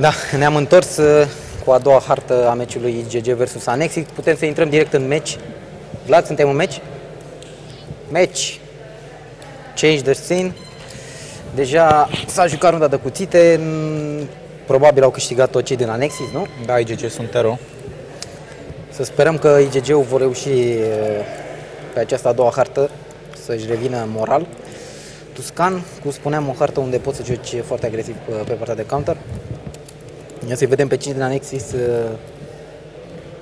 Da, ne-am întors uh, cu a doua hartă a meciului GG versus Anexi. Putem să intrăm direct în meci. Vlad, suntem în meci? Meci. Change the scene. Deja s-a jucat runda de cuțite. Mm, Probabil au câștigat tot cei din Anexis, nu? Da, IGG sunt tero. Să sperăm că IGG-ul vor reuși uh, pe această a doua hartă să-și revină moral. Tuscan, cum spuneam, o hartă unde poți să joci foarte agresiv uh, pe partea de counter. Ia să vedem pe cine din Anexis. uh,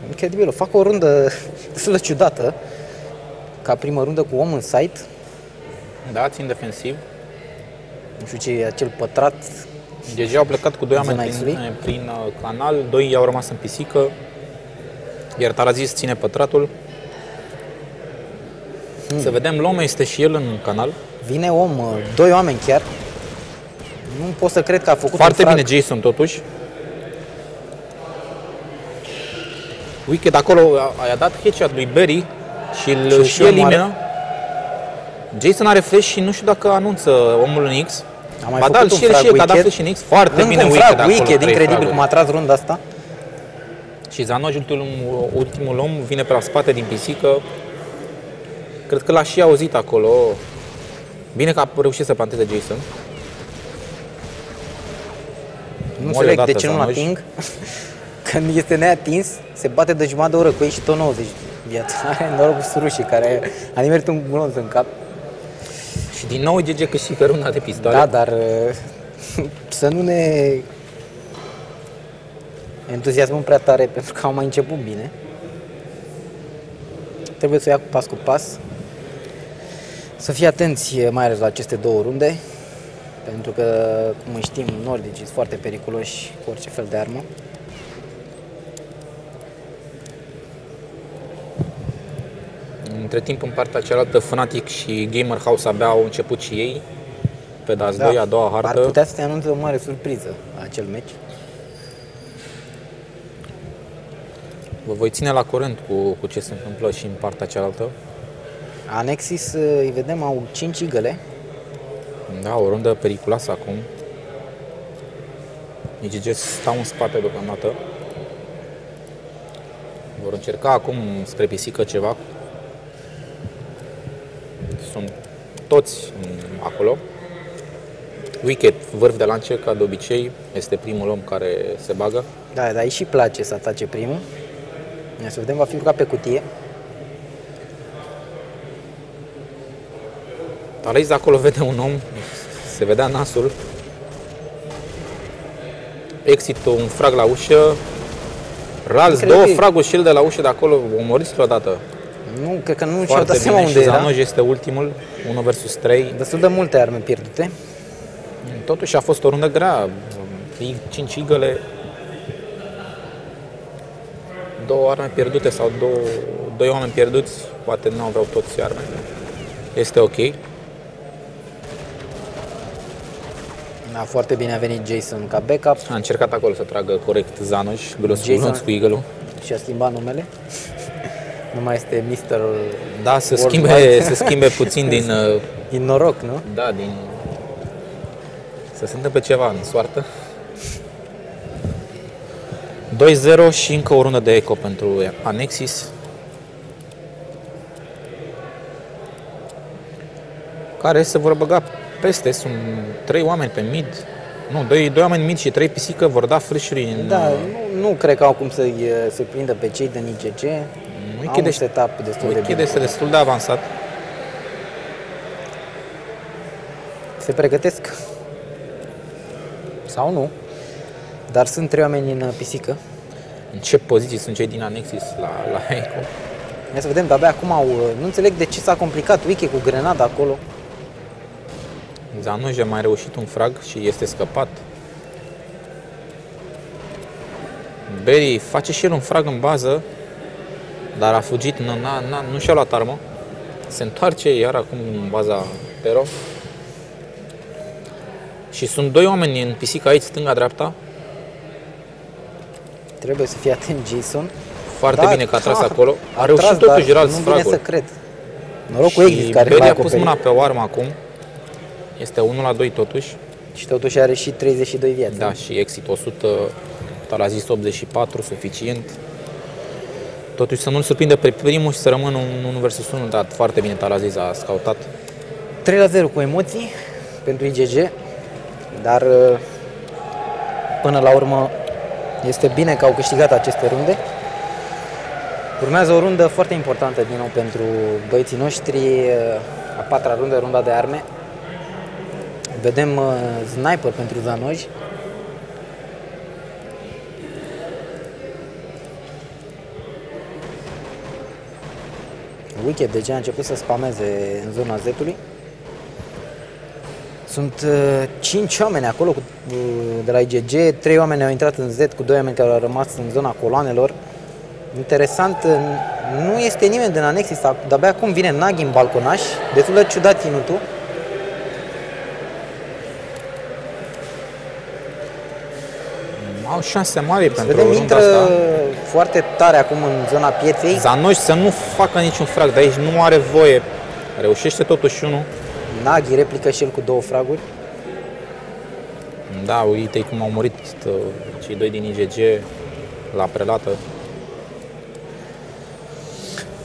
Incredibil, fac o rundă destul de ciudată. Ca primă rundă cu om în site. Da, țin defensiv. Nu știu ce e acel pătrat. GG au plecat cu doi Zona oameni X-ului? prin, prin uh, canal, doi au rămas în pisică, iar Tarazis ține pătratul. Hmm. Să vedem, Lome este și el în canal. Vine om, uh, doi oameni chiar. Nu pot să cred că a făcut Foarte un frag. bine Jason totuși. Wicked acolo a- i-a dat headshot lui Berry și îl Și și, și omoară. elimină. Jason are flash și nu știu dacă anunță omul în X. A mai Ba da, făcut un și el frag și el, că a dat Wicked. flash în X. Foarte Încă bine un Wicked frag, acolo. Wicked, trei incredibil fraguri. cum a tras runda asta. Și Zanoj, ultimul, ultimul om, vine pe la spate din pisică. Cred că l-a și auzit acolo. Bine că a reușit să planteze Jason. Nu Moare înțeleg de odată ce nu-l Zanoj. ating. Când este neatins, se bate de jumătate de oră cu ei și tot 90 viață. Are noroc cu surușii care a nimerit un blonz în cap. Și din nou GG câștigă runda de pistoale. Da, dar uh, să nu ne entuziasmăm prea tare pentru că au mai început bine. Trebuie să o ia cu pas cu pas. Să fie atenți mai ales la aceste două runde, pentru că, cum știm, nordici sunt foarte periculoși cu orice fel de armă. Între timp, în partea cealaltă, Fnatic și Gamer House abia au început și ei. Pe DAS 2, a doua Ar hartă. putea să te anunțe o mare surpriză acel meci. Vă voi ține la curent cu, cu ce se întâmplă și în partea cealaltă. Anexis, uh, îi vedem, au 5 igăle. Da, o rundă periculoasă acum. IGG stau în spate deocamdată. Vor încerca acum spre pisică ceva. Sunt toți mm, acolo. Wicked, vârf de lance, ca de obicei, este primul om care se bagă. Da, dar îi și place să atace primul. Ia să vedem, va fi urcat pe cutie. Talais de acolo vede un om, se vedea nasul. Exit un frag la ușă. Rals, Incredibil. două fraguri și el de la ușă de acolo, omoriți deodată. Nu, cred că nu și-au Foarte dat seama bine unde și era. Zanoj este ultimul, 1 versus 3. Destul de multe arme pierdute. Totuși a fost o rundă grea, 5 igăle, două arme pierdute sau două, doi oameni pierduți, poate nu aveau toți arme. Este ok. Da, foarte bine a venit Jason ca backup A încercat acolo să tragă corect Zanoj, gros Jason. Jason. cu igălul. și a schimbat numele. Nu mai este Mr. Da, să Worldwide. schimbe, să schimbe puțin din, uh, din noroc, nu? da, din, să se întâmple ceva în soartă. 2-0 și încă o rundă de eco pentru Anexis. Care se vor băga peste, sunt trei oameni pe mid. Nu, doi, doi oameni mid și trei pisică vor da frișuri în... Da, nu, nu cred că au cum să-i uh, surprindă pe cei din IGG. Au Wicked un este- setup destul de Wicked bine. este destul de avansat. Se pregătesc. Sau nu. Dar sunt trei oameni în uh, pisică. În ce poziții sunt cei din Anexis la, la eco? Ia să vedem, de-abia acum au... uh, Nu înțeleg de ce s-a complicat Wiki cu grenada acolo. Zanuj a mai reușit un frag și este scăpat. Berry face și el un frag în bază, dar a fugit, n- n-a, n-a, nu și-a luat armă. Se întoarce iar acum în baza Pero. Și sunt doi oameni în pisică aici, stânga-dreapta. Trebuie să fie atent Jason. Foarte bine că a tras da, acolo. A, a reușit tras, totuși dar Rals Nu vine fragul. să cred. Noroc cu Și Exit care Berry l-a a pus acoperit. mâna pe o armă acum. Este 1 la 2 totuși. Și totuși are și 32 vieți. Da, și exit 100, Talazis 84, suficient. Totuși să nu-l surprindă pe primul și să rămână un 1 versus 1, dar foarte bine Talazis a scautat. 3 la 0 cu emoții pentru IGG, dar uh, până la urmă este bine că au câștigat aceste runde. Urmează o rundă foarte importantă din nou pentru băieții noștri, uh, a patra rundă, runda de arme. Vedem uh, sniper pentru Zanoj. Wicked deja a început să spameze în zona Z-ului. Sunt uh, 5 oameni acolo cu, uh, de la IGG, 3 oameni au intrat în Z cu 2 oameni care au rămas în zona coloanelor. Interesant, uh, nu este nimeni din Anexis, de-abia acum vine Naghi în balconaș, destul de ciudat ținutul. Au șanse mari Să pentru vedem, runda intră asta. Foarte tare acum în zona pieței. Zanoj să nu facă niciun frag, de aici nu are voie. Reușește totuși unul. Naghi replică și el cu două fraguri. Da, uite cum au murit uh, cei doi din IGG la prelată.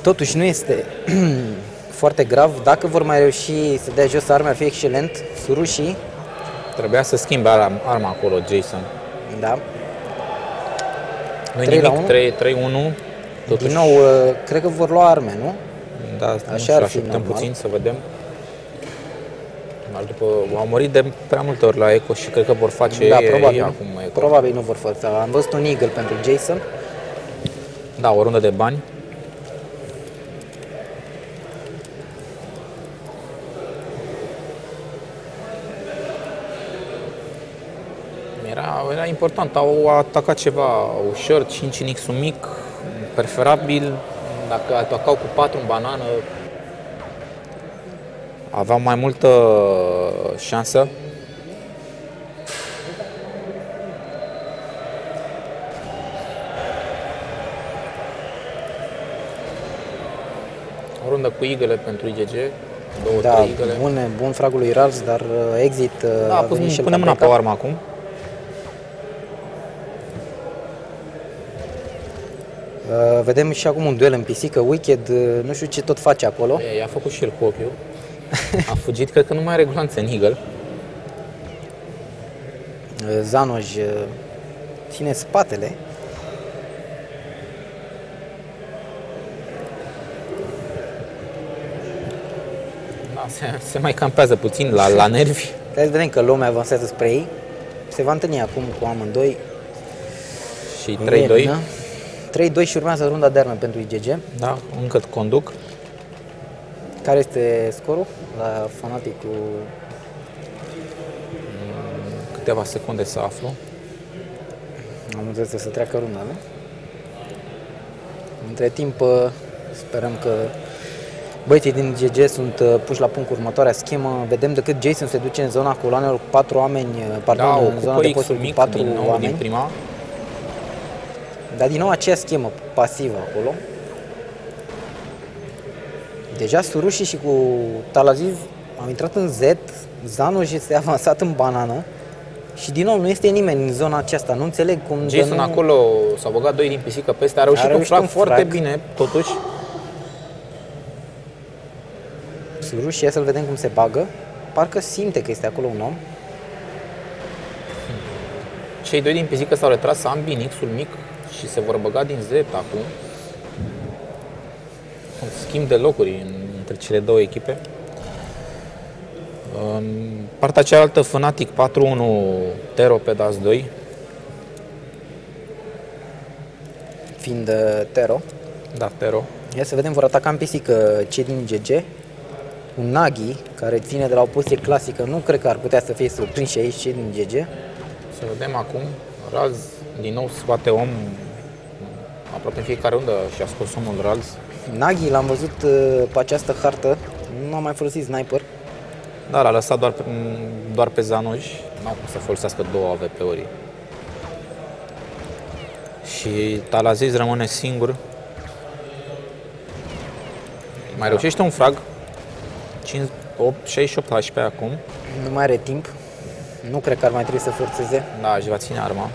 Totuși nu este foarte grav. Dacă vor mai reuși să dea jos arme, ar fi excelent. Surușii, Trebuia să schimbe arma, arma acolo, Jason. da. Nu 3 la nimic, 1. 3, 3-1. Totuși, Din nou, uh, cred că vor lua arme, nu? da, Așa Așa ar ar fi așteptăm normal. puțin să vedem. Dar după, au murit de prea multe ori la Eco și cred că vor face da, ei, probabil. ei acum Eco. Probabil nu vor forța. Am văzut un eagle pentru Jason. Da, o rundă de bani. Era, era important, au atacat ceva ușor, 5 în X-ul mic, preferabil, dacă atacau cu 4 în banană, aveau mai multă șansă. O rundă cu igele pentru IGG, două, Da, trei igele. bun, bun fragul lui Rals, dar uh, exit uh, Da, a pus, venit și el punem ca mâna pe backup. o armă acum. Vedem și acum un duel în pisică. Wicked, uh, nu știu ce tot face acolo. E, i-a făcut și el cu ochiul. A fugit, cred că nu mai are gloanțe în eagle. Uh, Zanoj uh, ține spatele. Da, se, se mai campează puțin la, la nervi. Hai să vedem că lumea avansează spre ei. Se va întâlni acum cu amândoi. Și în 3-2. Arenă. 3-2 și urmează runda de arme pentru IGG. Da, încă conduc. Care este scorul la Fanatic cu Câteva secunde să aflu. Am înțeles să treacă runda, nu? Între timp, uh, sperăm că băieții din GG sunt uh, puși la punct cu următoarea schemă. Vedem de cât Jason se duce în zona coloanelor cu patru oameni, uh, pardon, da, în zona de ocupă posturi X-ul cu mic patru din nou oameni. din prima. Dar din nou aceea schemă pasivă acolo. Deja Surushi și cu Talaziz au intrat în Z, Zanuj este avansat în banană și din nou nu este nimeni în zona aceasta. Nu înțeleg cum de Jason nu... acolo s-a băgat doi din pisică peste, a reușit, A un reușit frag un foarte frag. bine, totuși. Surushi, ia să-l vedem cum se bagă. Parcă simte că este acolo un om. Cei doi din pisică s-au retras ambii în X-ul mic și se vor băga din Z acum. Un schimb de locuri în- între cele două echipe. În partea cealaltă, Fnatic 4-1, Tero pe DAS 2. fiind uh, Tero. Da, Tero. Ia să vedem, vor ataca în pisică cei din GG. Un Nagi, care ține de la o poziție clasică, nu cred că ar putea să fie surprins și aici cei din GG. Să vedem acum. Raz din nou scoate om aproape în fiecare rundă și a scos omul Raz. Nagi l-am văzut uh, pe această hartă, nu am mai folosit sniper. Da, l-a lăsat doar pe, doar pe Zanoj. N-au cum să folosească două AVP-uri. Și Talaziz rămâne singur. Mai reușește un frag. 5, 8, 68 HP acum. Nu mai are timp. Nu cred că ar mai trebui să forțeze. Da, își va ține arma.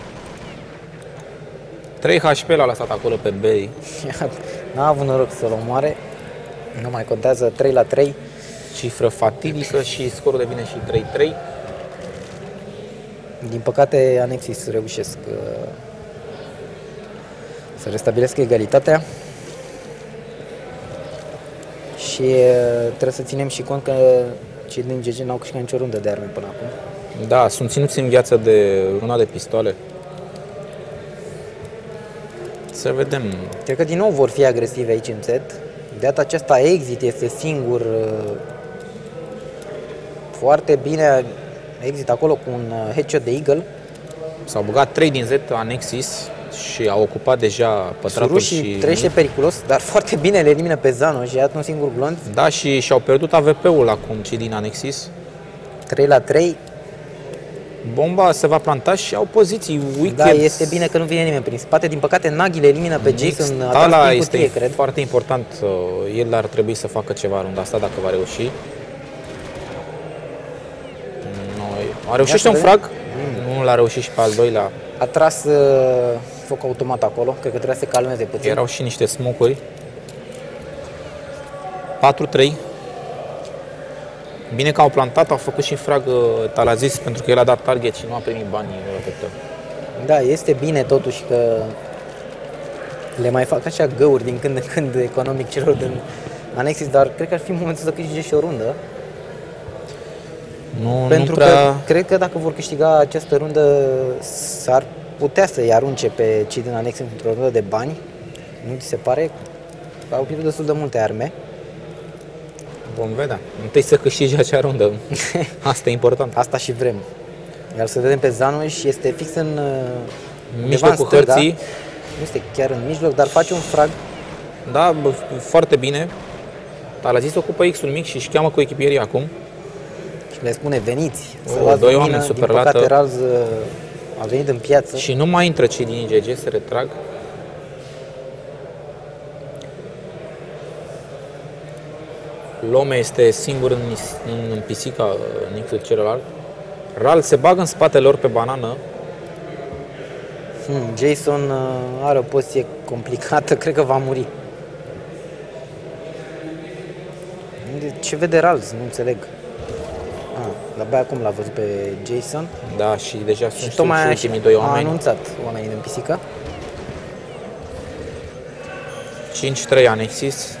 3 HP l-a lăsat acolo pe Bay. N-a avut noroc să-l omoare. Nu mai contează 3 la 3. Cifră fatidică și scorul devine și 3-3. Din păcate, Anexis reușesc uh, să restabilesc egalitatea. Și uh, trebuie să ținem și cont că cei din GG n-au câștigat nicio rundă de arme până acum. Da, sunt ținuți în viață de runa de pistoale. Să vedem. Cred că din nou vor fi agresivi aici în set. De data aceasta Exit este singur uh, foarte bine. Exit acolo cu un uh, headshot de Eagle. S-au băgat 3 din Z Anexis și au ocupat deja pătratul Suruși și... trăiește periculos, dar foarte bine le elimină pe Zano și a dat un singur blond. Da, și și-au pierdut AVP-ul acum cei din Anexis. 3 la 3. Bomba se va planta și au poziții wicked. Da, este bine că nu vine nimeni prin spate. Din păcate, Naghi le elimină pe Jason. a tras Tala prin este cutie, cred. foarte important. uh, El ar trebui să facă ceva runda asta dacă va reuși. Noi. A reușit Ia și un să frag. Nu l-a reușit și pe al doilea. A tras uh, foc automat acolo. Cred că trebuia să se calmeze puțin. Erau și niște smocuri. 4-3. Bine că au plantat, au făcut și frag uh, Talazis pentru că el a dat target și nu a primit banii rătător. Da, este bine totuși că le mai fac așa găuri din când în când economic celor din Anexis, dar cred că ar fi momentul să câștige și o rundă. Nu, Pentru nu prea... că cred că dacă vor câștiga această rundă, s-ar putea să-i arunce pe cei din Anexis într-o rundă de bani. Nu ți se pare? Au pierdut destul de multe arme. Vom vedea. Întâi să câștige acea rundă. Asta e important. Asta și vrem. Iar să vedem pe Zanoș, este fix în uh, undeva în Mijlocul stânga. hărții. Nu este chiar în mijloc, dar face un frag. Da, bă, foarte bine. Talazis ocupă X-ul mic și își cheamă cu echipierii acum. Și le spune, veniți, să O, luați doi lumină. oameni Din super păcate, lată. Raz uh, a venit în piață. Și nu mai intră cei din IGG, se retrag. Lome este singur în, în, în pisica în X-ul celălalt. Ral se bagă în spatele lor pe banană. Hmm, Jason uh, are o poziție complicată, cred că va muri. De- Ce vede Rals? Nu înțeleg. Ah, de-abia acum l-a văzut pe Jason. Da, și deja sunt Și și tocmai a, ultimii doi a oameni. anunțat oamenii din pisică. 5-3 Anexis,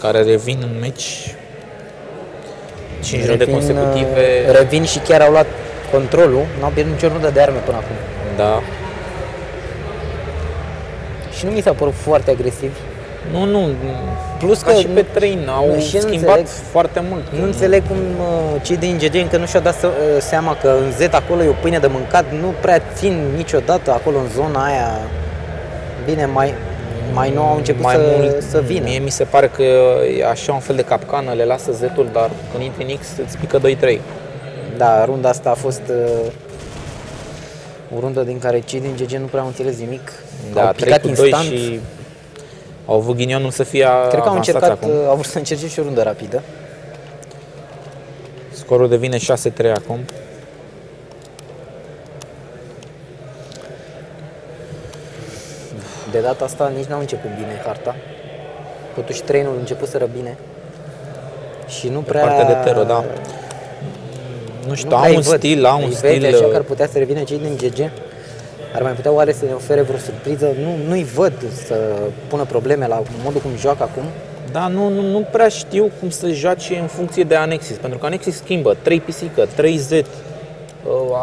care revin în meci. 5 runde Revin, consecutive. uh, Revin și chiar au luat controlul. N-au pierdut nicio rundă de arme până acum. Da. Și nu mi s-a părut foarte agresiv. Nu, nu. Plus ca că și pe nu- train au nu, și nu schimbat înțeleg- foarte mult. Nu înțeleg cum uh, cei din GG încă nu și-au dat să, uh, seama că în Z acolo e o pâine de mâncat, nu prea țin niciodată acolo în zona aia. Bine, mai, mai nou au început mai să, mult, să vină. Mie mi se pare că e așa un fel de capcană, le lasă Z-ul, dar când intri în X îți pică 2-3. Da, runda asta a fost uh, o rundă din care cei din GG nu prea au înțeles nimic. Da, au 3 picat cu 2 instant. și au avut ghinionul să fie Cred că au avansați încercat, acum. uh, au vrut să încerce și o rundă rapidă. Scorul devine 6-3 acum. De data asta nici n-au început bine harta. Totuși trenul începuseră bine. Și nu prea... Partea de tero, da. Nu știu, Nu au prea un îi văd. stil, au un Îi stil... Vezi așa că ar putea să revină cei din GG. Ar mai putea oare să ne ofere vreo surpriză? Nu, nu-i văd să pună probleme la modul cum joacă acum. Da, nu, nu, nu prea știu cum să joace în funcție de Anexis, pentru că Anexis schimbă 3 pisică, 3 Z. Uh,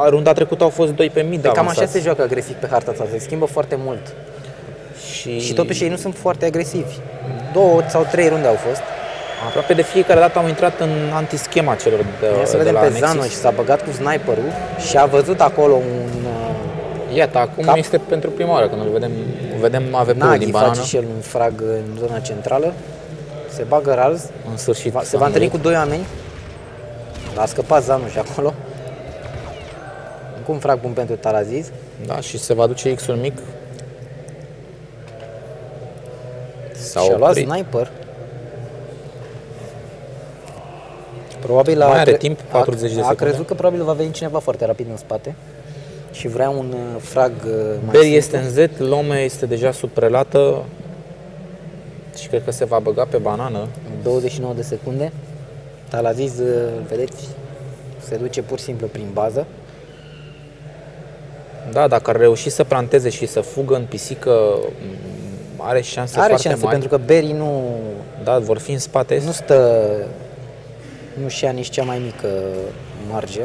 Runda trecută au fost 2 pe mid Cam așa avansați. se joacă agresiv pe harta asta, se schimbă foarte mult. Și, Și totuși ei nu sunt foarte agresivi. Două sau trei runde au fost. aproape de fiecare dată au intrat în antischema celor de, Ia să de vedem la pe Anexis. Zano și s-a băgat cu sniperul și a văzut acolo un uh, Iată, acum Cap. este pentru prima oară când îl vedem, vedem AVP-ul Naghi din banană. face și el un frag în zona centrală. Se bagă Rals, În sfârșit. va, se s-a va întâlni cu îndoit. doi oameni. L-a scăpat Zanu și acolo. Încă un frag bun pentru Talaziz. Da, și se va duce X-ul mic. S-a și a luat oprit. sniper. Probabil Mai a, are cre- timp, 40 de a, a secunde. crezut că probabil va veni cineva foarte rapid în spate și vrea un uh, frag uh, mai Berry simplu. este în Z, Lome este deja sub prelată și cred că se va băga pe banană. 29 de secunde. Talaziz, uh, îl vedeți, se duce pur și simplu prin bază. Da, dacă ar reuși să planteze și să fugă în pisică, m, are șanse Are foarte șanse mari. pentru că Berry nu, Da, vor fi în spate. nu stă, nu-și ia nici cea mai mică marge.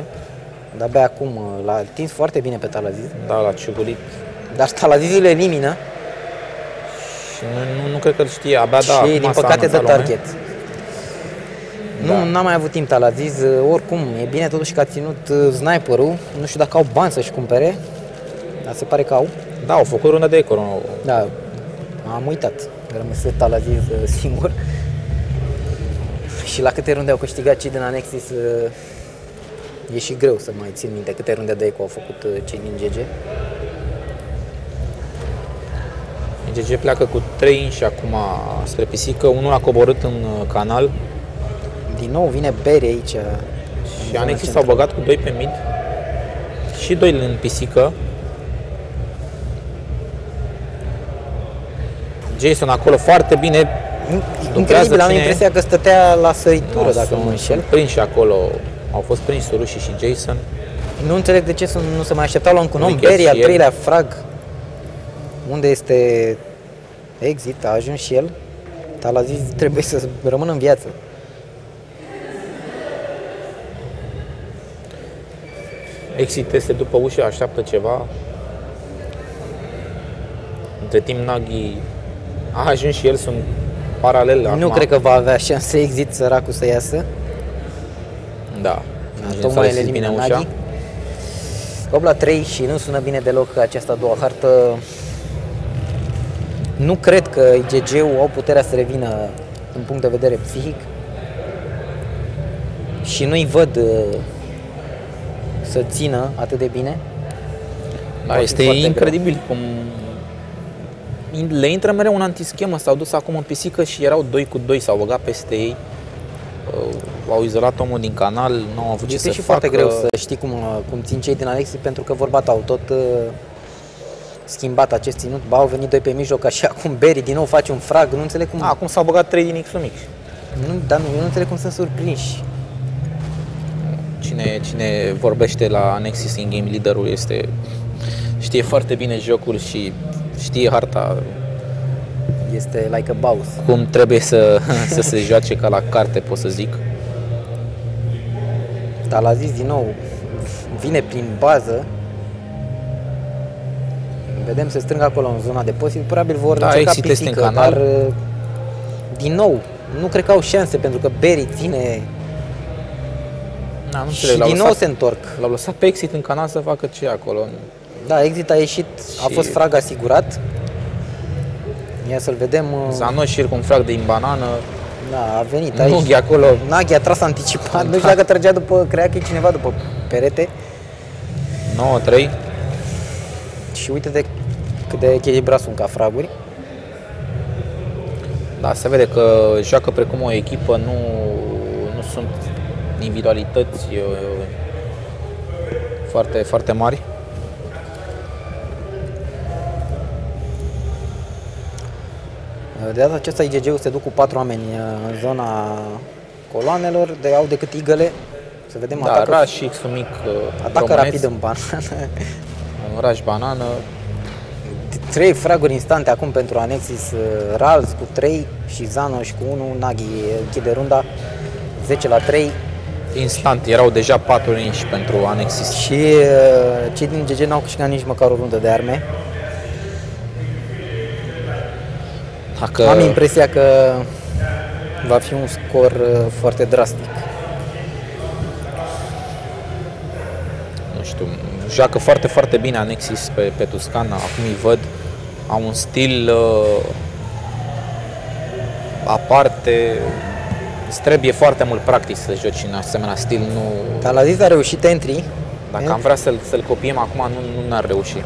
Dar abia acum uh, l-a atins foarte bine pe Talaziz. Da, la ciugulit. Dar Talaziz îl elimină Și nu, nu, nu cred că îl știe. Abia da, și acum din s-a păcate dă anunțat Lome. target. Da. Nu, n-a mai avut timp Talaziz, uh, oricum, e bine totuși că a ținut uh, sniperul, nu știu dacă au bani să-și cumpere, dar se pare că au. Da, au făcut runda de eco. nu? Da, am uitat, rămăse Talaziz uh, singur. Și la câte runde au câștigat cei din Anexis, uh, e și greu să mai țin minte câte runde de eco au făcut uh, cei din GG. GG pleacă cu 3 și acum spre pisică. Unul a coborât în uh, canal Din nou vine Bere aici. și Anexis s-au băgat cu 2 pe mid. Și 2 în pisică. Jason acolo foarte bine. Incredibil, am cine e? impresia că stătea la săritură, Nu, dacă nu sunt- mă înșel. sunt Prinși acolo. Au fost prinși Rușii și Jason. Nu înțeleg de ce să nu se mai așteptau la un om. Wicked Berry, al și el. treilea frag. Unde este exit, a ajuns și el. Talaziz trebuie să rămână în viață. Exit este după ușă, așteaptă ceva. Între timp Nagi a ajuns și el, sunt paralele Nu acum. cred că va avea șanse exit săracul să iasă. Da. A ajuns să Tocmai îl deschid elimina bine ușa. Nagy. 8 la 3 și nu sună bine deloc această a doua hartă. Nu cred că IGG-ul au puterea să revină din punct de vedere psihic și nu-i văd uh, să țină atât de bine. Da, Va fi este foarte greu. incredibil cum le intră mereu un antischemă, s-au dus acum în pisică și erau 2 cu 2, s-au băgat peste ei. Uh, Au izolat omul din canal, nu au avut ce Este să și facă. foarte greu să știi cum, uh, cum țin cei din Alexis pentru că vorba ta, au tot uh, schimbat acest ținut. Ba, au venit doi pe mijloc, așa acum Berry din nou face un frag, nu înțeleg cum... A, acum s-au băgat 3 din X-ul mic. Nu, dar nu, eu nu înțeleg cum sunt surprinși. Cine, cine vorbește la Nexus in Game Leaderul este știe foarte bine jocul și știe harta Este like a boss. cum trebuie să, să se joace ca la carte, pot să zic. Dar l-a zis din nou, vine prin bază. Vedem se strâng acolo în zona de post. Probabil vor Da, încerca exit este în pisică, canal. dar uh, din nou, nu cred că au șanse pentru că Berry ține Da, nu și înțeleg, l-au din nou lăsat, se întorc. l-au lăsat pe exit în canal să facă ce acolo. Da, exit a ieșit, a Și- fost frag asigurat. Ia să-l vedem. uh, Zanoșir cu un frag de banană, Da, a venit aici. Nughi acolo. Naghi a tras anticipat. Nu Da. știu dacă trăgea după, crea că e cineva după perete. 9-3. Și uite de cât de echilibrat sunt ca fraguri. Da, se vede că joacă precum o echipă, nu, nu sunt individualități e, e, foarte, foarte mari. De data aceasta IGG-ul se duc cu patru oameni uh, în zona coloanelor, de au decât igăle. Să vedem Da, atacă, Raș și X-ul mic uh, atacă româneț, rapid în banană. Raș banană, Trei fraguri instante acum pentru Anexis, uh, Rals cu 3 și Zanoș cu 1, Naghi închide runda 10 la 3 instant, erau deja 4 inși pentru Anexis. și uh, cei din GG n-au câștigat nici măcar o rundă de arme. Dacă, Am impresia că va fi un scor uh, foarte drastic. nu știu, joacă foarte, foarte bine Anexis pe, pe Tuscana, acum îi văd, au un stil uh, aparte, îți trebuie foarte mult practic să joci în asemenea stil, nu... Dar la zis a reușit entry. Dacă am vrea să-l, să-l copiem acum, nu, nu ar reuși.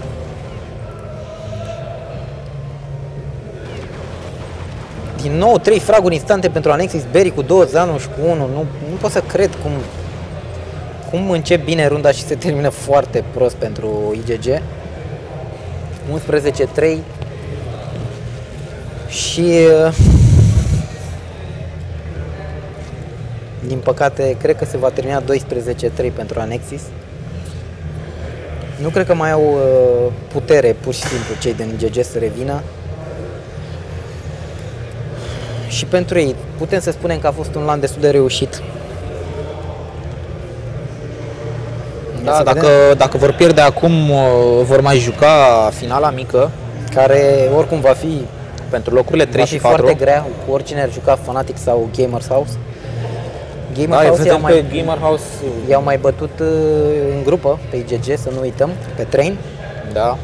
Din nou, trei fraguri instante pentru Anexis, Berry cu două, Zanoș cu unul. Nu, nu pot să cred cum, cum încep bine runda și se termină foarte prost pentru IGG. 11-3 și uh, din păcate cred că se va termina 12-3 pentru Anexis. Nu cred că mai au uh, putere pur și simplu cei din IGG să revină. Și pentru ei putem să spunem că a fost un an destul de reușit. Da, Să dacă, vedem. dacă vor pierde acum, uh, vor mai juca finala mică care oricum va fi, pentru locurile 3 va fi și 4. foarte grea cu oricine ar juca Fnatic sau Gamers House. Gamers Da, House vedem i-au pe mai, Gamer House. i-au mai bătut uh, în grupă pe IGG, să nu uităm, pe train. Da.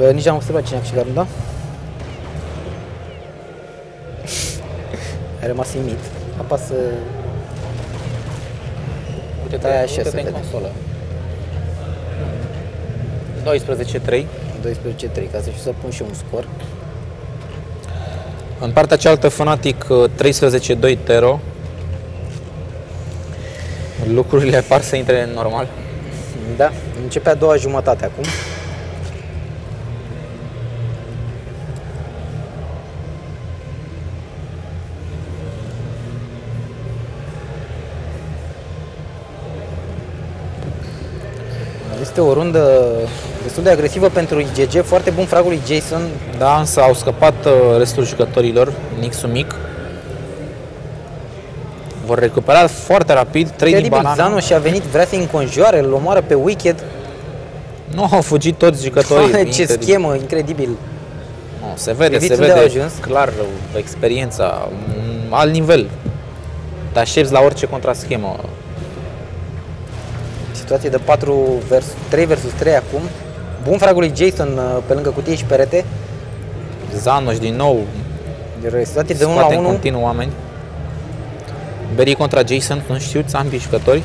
Uh, Nici n-am observat cine a câștigat runda. Rămas imit. Apasă Uite-te, Da, așa uite-te se în vede. consolă. 12-3. 12-3, ca să știu să pun și eu un scor. În partea cealaltă, Fnatic uh, 13-2 Tero. Lucrurile par să intre în normal. Da, începe a doua jumătate acum. Este o rundă destul de agresivă pentru IGG, foarte bun fragul lui Jason. Da, însă au scăpat uh, restul jucătorilor, Nixul mic. Vor recupera foarte rapid, 3 din Terribil, banana. Zano și a venit, vrea să-i înconjoare, îl omoară pe Wicked. Nu au fugit toți jucătorii. Ce incredibil. schemă, incredibil. Nu, se vede, Priviți se unde vede au ajuns? clar experiența, un alt nivel. Te aștepți la orice contraschemă. Situație de 4 vers, 3 versus 3 acum. Bun fragul lui Jason uh, pe lângă cutie și perete. Zanoș din nou, De situație de 1 la scoate în 1. continuu oameni. Berry contra Jason, nu știuți ambii jucători.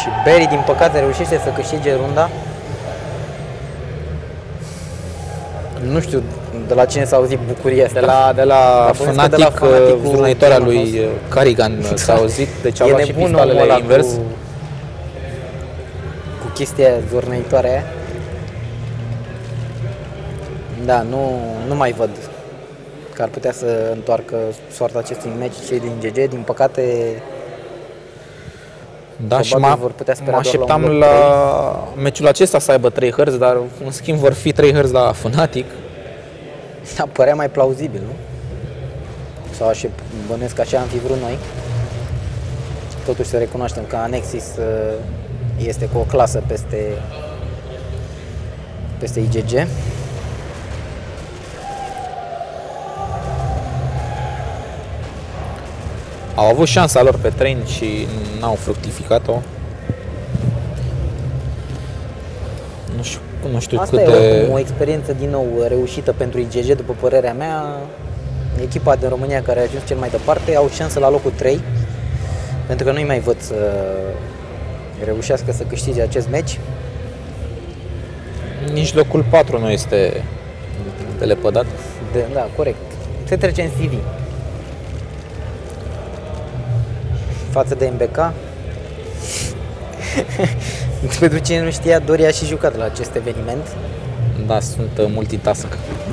Și Berry, din păcate, reușește să câștige runda. Nu știu de la cine s-a auzit bucuria asta. De la, de la Dar bănuiesc că de la Fnatic, Fnatic cu zurnăitoarea Gamer lui House. uh, Carrigan uh, s-a auzit, deci au e luat și nebun omul ăla pistoalele invers. Cu, cu chestia aia zornăitoare aia. Da, nu, nu mai văd că ar putea să întoarcă soarta acestui meci cei din GG. Din păcate, Da, și Probabil mă, vor putea spera mă doar la un așteptam loc la meciul acesta să aibă 3 hărți, dar în schimb vor fi 3 hărți la Fnatic. da, părea mai plauzibil, nu? Sau așa, bănuiesc că așa am fi vrut noi. Totuși să recunoaștem că Anexis uh, este cu o clasă peste, peste IGG. Au avut șansa lor pe train și n-au fructificat-o. Nu știu, nu știu Asta cât e de... oricum o experiență din nou reușită pentru IGG, după părerea mea. Echipa din România care a ajuns cel mai departe au șansă la locul 3, pentru că nu-i mai văd să reușească să câștige acest meci. Nici locul 4 nu este de lepădat. De, da, corect. Se trece în CV. Față de MBK. Pentru cine nu știa, Dori a și jucat la acest eveniment. Da, sunt uh, multitask.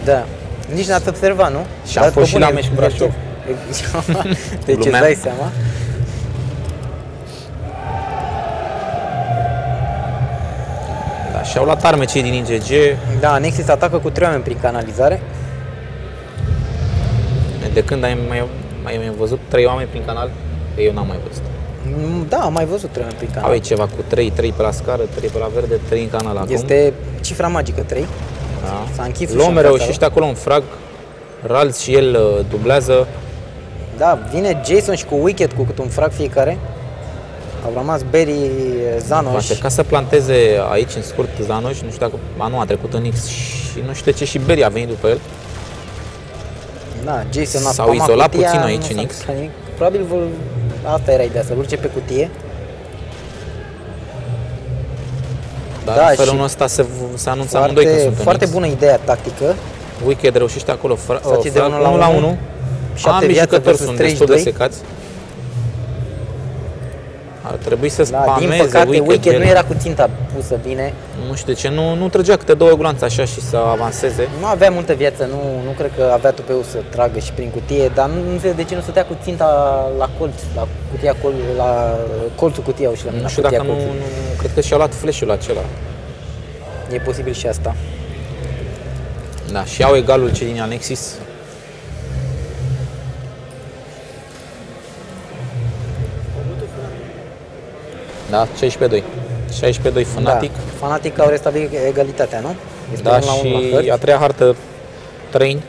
Da. Nici n-ați observat, nu? Și am Dar, fost pe și la bune, meci cu Brașov. Deci îți Glumeam. dai seama. Și au luat arme cei din IGG. Da, Nexus atacă cu trei oameni prin canalizare. De când ai mai, mai, mai văzut trei oameni prin canal? Că eu n-am mai văzut. Mm, Da, am mai văzut trei oameni prin canal. Au aici ceva cu 3, 3 pe la scară, 3 pe la verde, 3 în canal acum. Este cifra magică 3. da. s-a închis ușa Lome în reușește fața acolo un frag, Ralz și el uh, dublează. Da, vine Jason și cu Wicked cu cât un frag fiecare. Au rămas Berry, Va Zanoș. încerca să planteze aici în scurt Zanoș, nu știu dacă a, nu a trecut în X și nu știu de ce și Berry a venit după el. Da, Jason a S-au spamat izolat cutia, puțin aici nu în s-a X. întâmplat nimic. Probabil vor... asta era ideea, să-l urce pe cutie. Dar Da, în felul și ăsta se, se anunță amândoi că Foarte, sunt în foarte X. bună ideea tactică. Wicked reușește acolo fra- Stații de frag, 1 la 1 la 1. 1. Șapte Ambii viață jucători versus sunt destul de 32. secați. Ar trebui să Da, spameze din păcate, Wicked, Wicked el. nu era cu ținta pusă bine. Nu știu de ce, nu, nu trăgea câte două glanțe așa și să avanseze. Nu avea multă viață, nu, nu cred că avea tupeu să tragă și prin cutie, dar nu înțeleg de ce nu stătea cu ținta la colț, la cutia col, la colțul cutiei și la, Nu la știu cutia dacă nu, colțului. nu, cred că și-a luat flash-ul acela. E posibil și asta. Da, și au egalul cei din Anexis. Da, 16-2. 16-2 Fnatic. Da, Fanatic au restabilit egalitatea, nu? Este Da, unul la unul la și hărți. a treia hartă Train.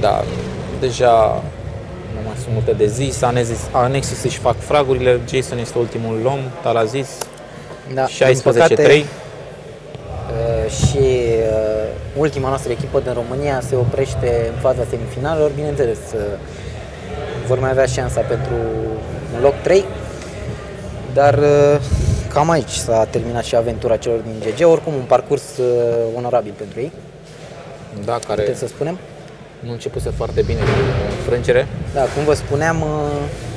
Da, deja nu mai sunt multe de zis. Anexis, Anexis își fac fragurile, Jason este ultimul om, Talazis, Da, 16-3. din păcate, Uh, și uh, ultima noastră echipă din România se oprește în faza semifinalelor. Bineînțeles, uh, vor mai avea șansa pentru un loc 3, dar uh, cam aici s-a terminat și aventura celor din GG. Oricum, un parcurs uh, onorabil pentru ei, Da, care putem să spunem. nu începuse foarte bine cu înfrângere. Da, cum vă spuneam, uh, e-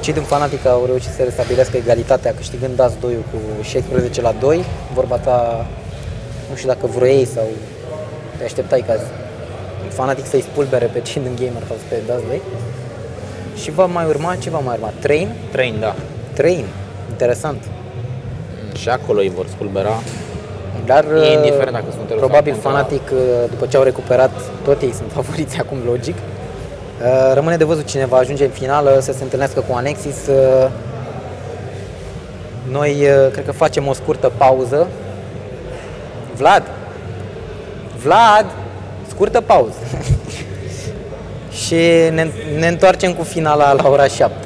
cei din Fanatic au reușit să restabilească egalitatea câștigând DAS 2 cu 16 la 2. Vorba ta, nu știu dacă vroiei sau te așteptai ca Fanatic să-i spulbere pe cei din Gamer House pe DAS 2. Și va mai urma, ce va mai urma? Train? Train, da. Train. Interesant. Și acolo îi vor spulbera. Dar Indiferent uh, dacă sunt erou probabil sau contra. Fanatic, uh, după ce au recuperat, tot ei sunt favoriți acum, logic. Uh, Rămâne de văzut cine va ajunge în finală, să se întâlnească cu Anexis. Uh, Noi uh, cred că facem o scurtă pauză. Vlad! Vlad! Scurtă pauză. Și ne, ne întoarcem cu finala la ora 7.